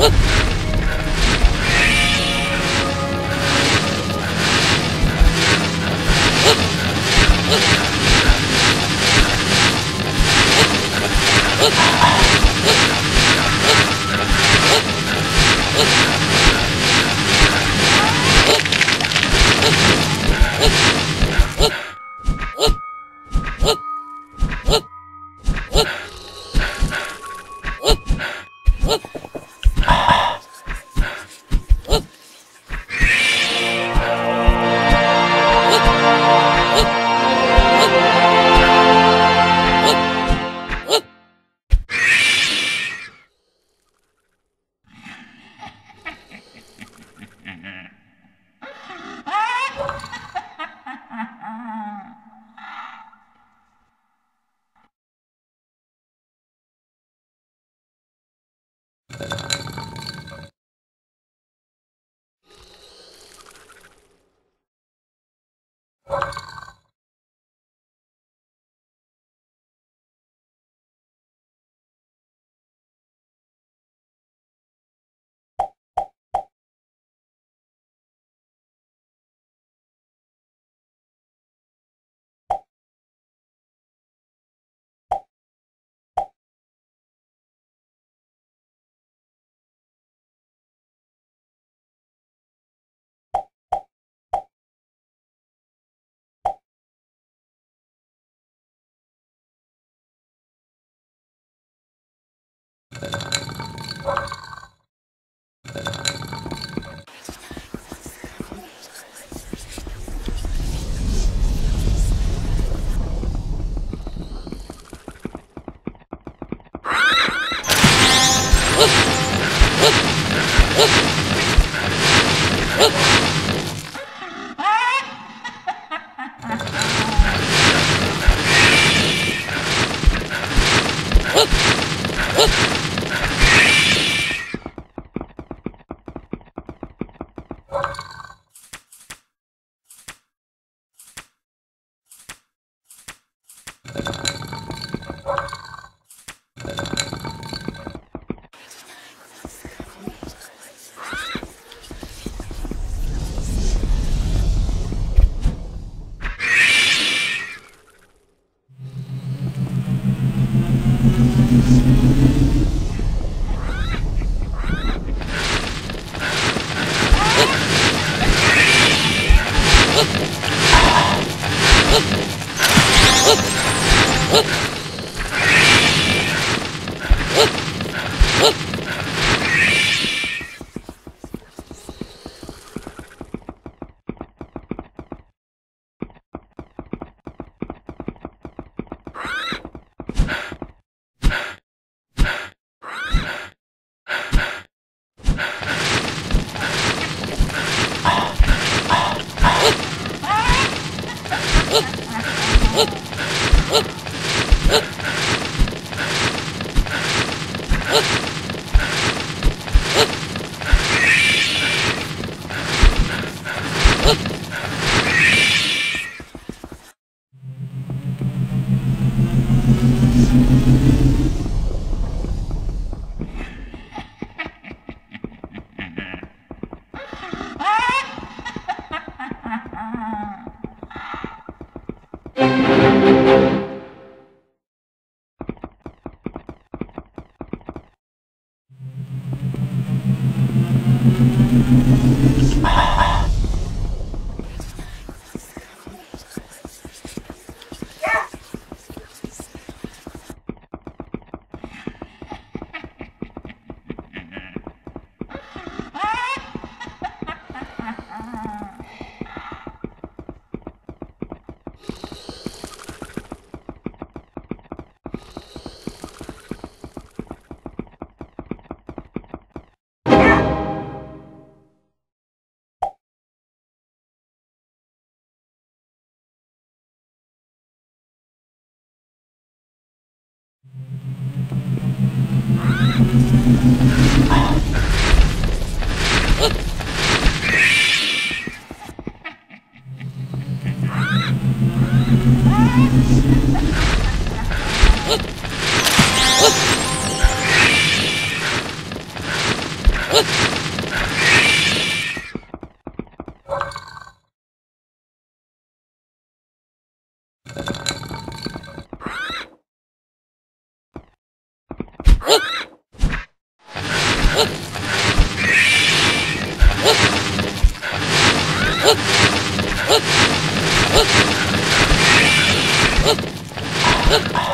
我 Huh? Oh! Look! Ah!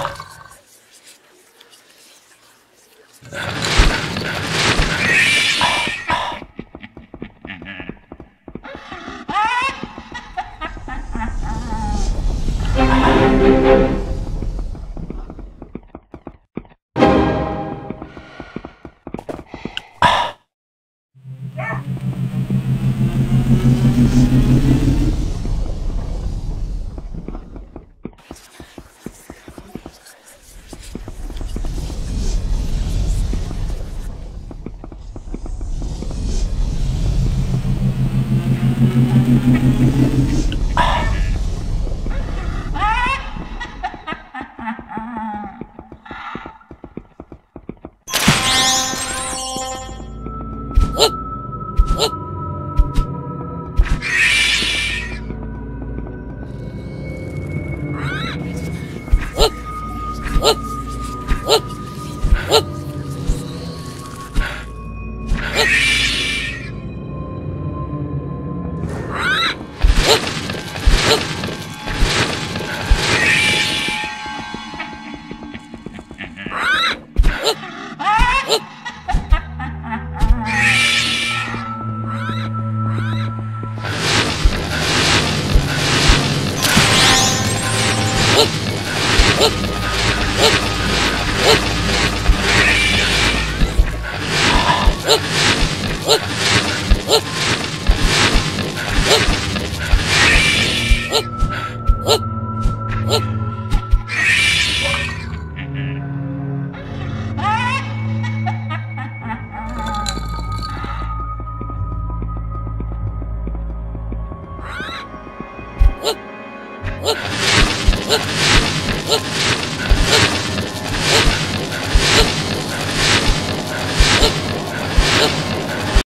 フフフフフフ。Huh?